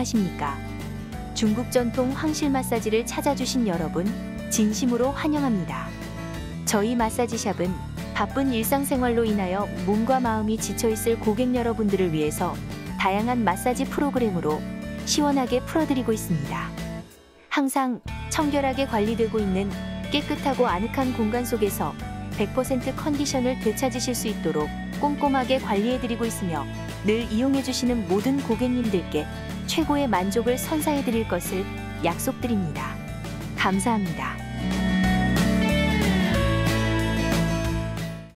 안녕하십니까? 중국 전통 황실 마사지를 찾아주신 여러분, 진심으로 환영합니다. 저희 마사지샵은 바쁜 일상생활로 인하여 몸과 마음이 지쳐있을 고객 여러분들을 위해서 다양한 마사지 프로그램으로 시원하게 풀어드리고 있습니다. 항상 청결하게 관리되고 있는 깨끗하고 아늑한 공간 속에서 100% 컨디션을 되찾으실 수 있도록 꼼꼼하게 관리해드리고 있으며 늘 이용해주시는 모든 고객님들께 최고의 만족을 선사해드릴 것을 약속드립니다. 감사합니다.